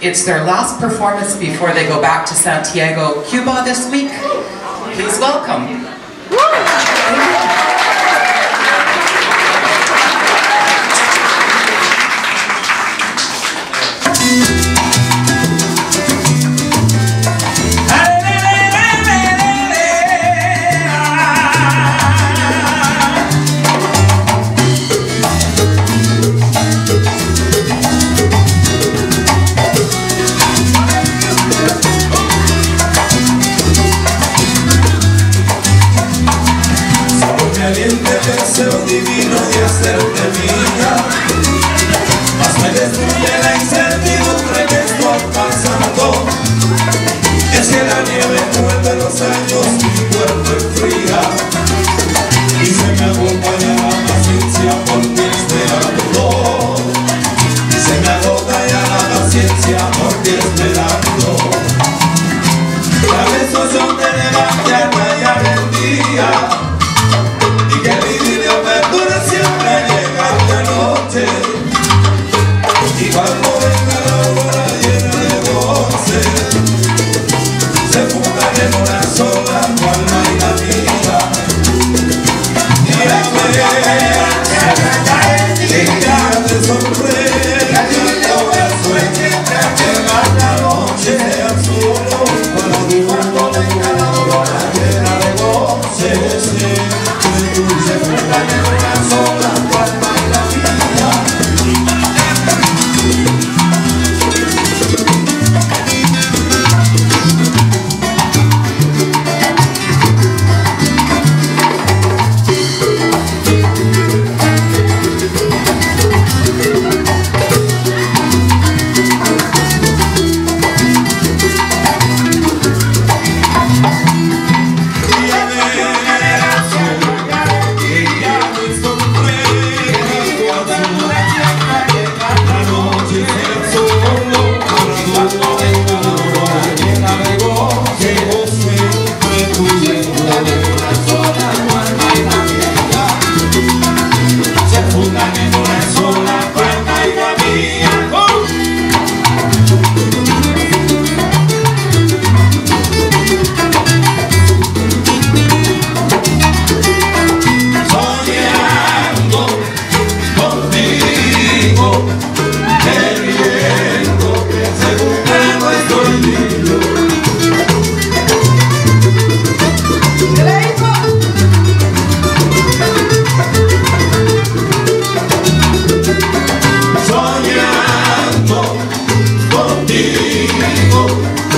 It's their last performance before they go back to Santiago, Cuba this week. Please welcome. time. Oh,